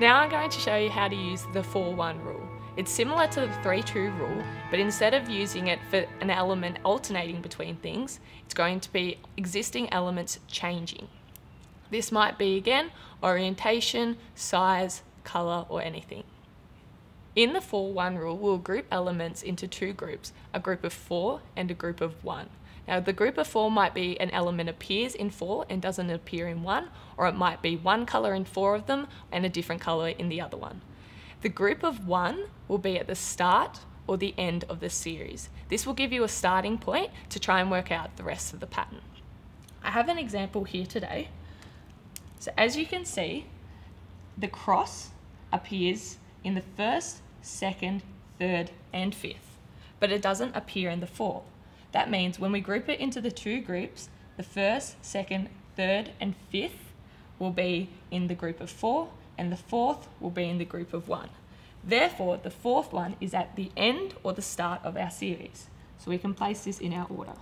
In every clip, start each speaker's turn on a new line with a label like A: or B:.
A: Now I'm going to show you how to use the 4-1 rule. It's similar to the 3-2 rule, but instead of using it for an element alternating between things, it's going to be existing elements changing. This might be again orientation, size, colour or anything. In the 4-1 rule, we'll group elements into two groups, a group of 4 and a group of 1. Now the group of 4 might be an element appears in 4 and doesn't appear in 1, or it might be one colour in 4 of them and a different colour in the other one. The group of 1 will be at the start or the end of the series. This will give you a starting point to try and work out the rest of the pattern. I have an example here today. So as you can see, the cross appears in the first, second, third, and fifth, but it doesn't appear in the fourth. That means when we group it into the two groups, the first, second, third, and fifth will be in the group of four, and the fourth will be in the group of one. Therefore, the fourth one is at the end or the start of our series. So we can place this in our order.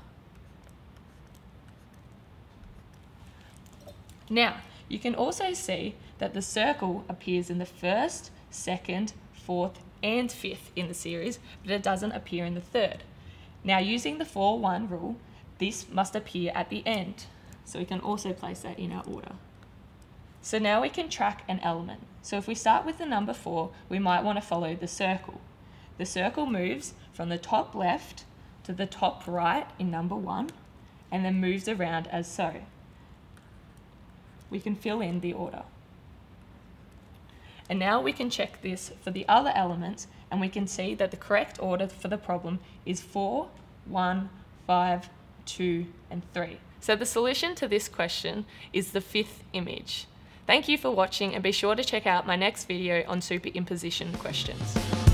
A: Now, you can also see that the circle appears in the first, second, fourth, and fifth in the series, but it doesn't appear in the third. Now, using the 4-1 rule, this must appear at the end. So we can also place that in our order. So now we can track an element. So if we start with the number 4, we might want to follow the circle. The circle moves from the top left to the top right in number 1, and then moves around as so. We can fill in the order. And now we can check this for the other elements and we can see that the correct order for the problem is 4, 1, 5, 2 and 3. So the solution to this question is the fifth image. Thank you for watching and be sure to check out my next video on superimposition questions.